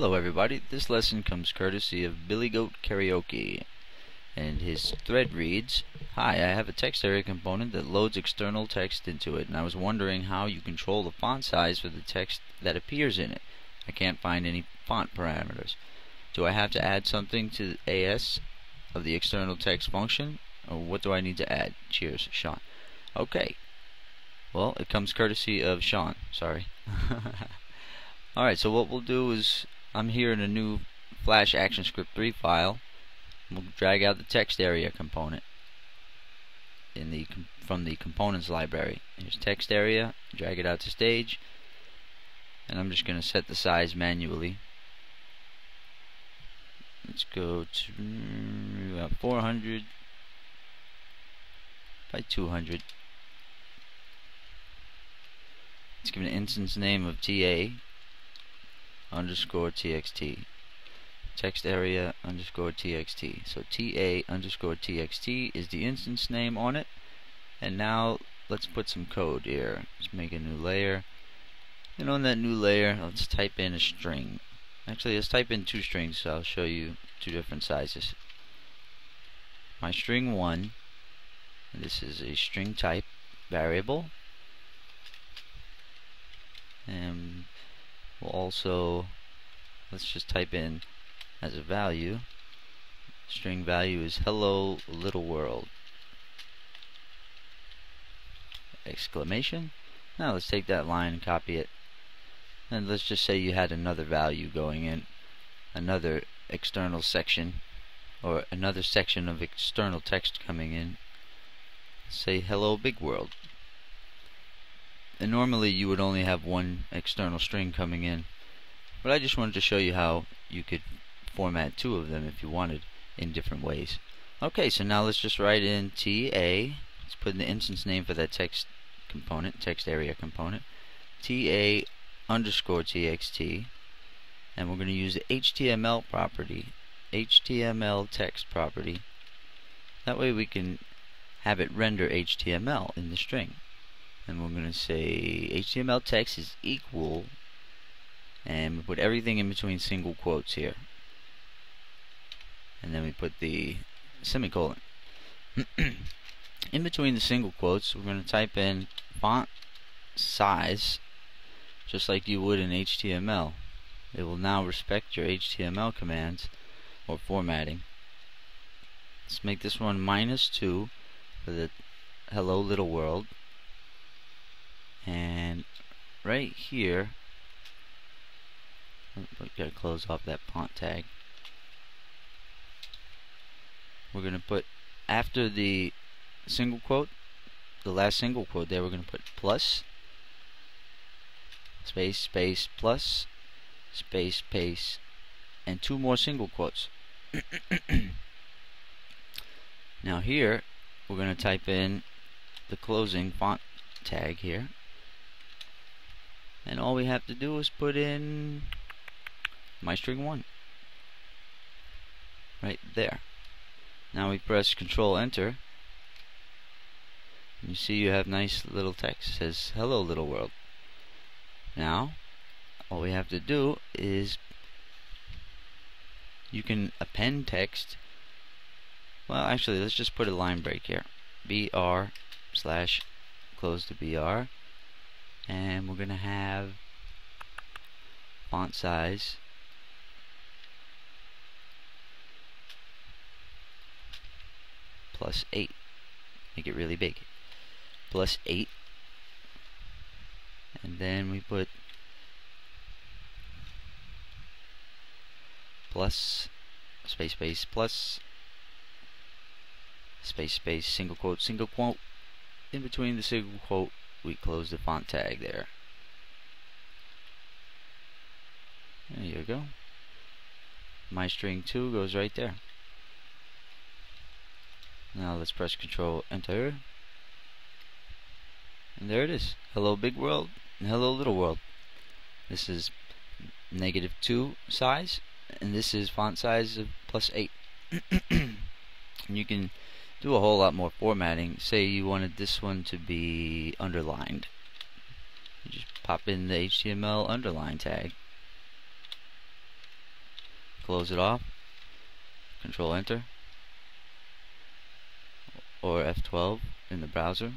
Hello everybody, this lesson comes courtesy of Billy Goat Karaoke and his thread reads Hi, I have a text area component that loads external text into it and I was wondering how you control the font size for the text that appears in it. I can't find any font parameters. Do I have to add something to the AS of the external text function or what do I need to add? Cheers, Sean. Okay. Well, it comes courtesy of Sean, sorry. Alright, so what we'll do is I'm here in a new Flash ActionScript 3 file. We'll drag out the text area component in the from the components library. Here's text area, drag it out to stage, and I'm just going to set the size manually. Let's go to uh, about 400 by 200. Let's give an instance name of TA underscore txt. Text area underscore txt. So ta underscore txt is the instance name on it. And now let's put some code here. Let's make a new layer. And on that new layer let's type in a string. Actually let's type in two strings so I'll show you two different sizes. My string 1 this is a string type variable. And we'll also let's just type in as a value string value is hello little world. Exclamation. Now let's take that line and copy it. And let's just say you had another value going in another external section or another section of external text coming in. Say hello big world and normally you would only have one external string coming in. But I just wanted to show you how you could format two of them if you wanted in different ways. Okay, so now let's just write in TA. Let's put in the instance name for that text component, text area component. TA underscore txt. And we're going to use the HTML property, HTML text property. That way we can have it render HTML in the string and we're going to say HTML text is equal and we put everything in between single quotes here. And then we put the semicolon. In between the single quotes we're going to type in font size just like you would in HTML it will now respect your HTML commands or formatting. Let's make this one minus 2 for the hello little world and right here oh, we gotta close off that font tag. We're gonna put after the single quote the last single quote there we're gonna put plus space space plus space space and two more single quotes. Now here we're going to type in the closing font tag here and all we have to do is put in my string 1 right there. Now we press control enter. You see you have nice little text. Says hello little world. Now all we have to do is you can append text. Well actually let's just put a line break here. Br slash close the br and we're gonna have font size. Plus 8 make it really big. Plus 8 and then we put plus space space plus space space single quote single quote in between the single quote we close the font tag there. There you go. My string 2 goes right there. Now let's press Control Enter. And there it is. Hello big world and hello little world. This is negative 2 size and this is font size of plus 8. and you can do a whole lot more formatting. Say you wanted this one to be underlined. You just pop in the HTML underline tag. close it off control enter or F12 in the browser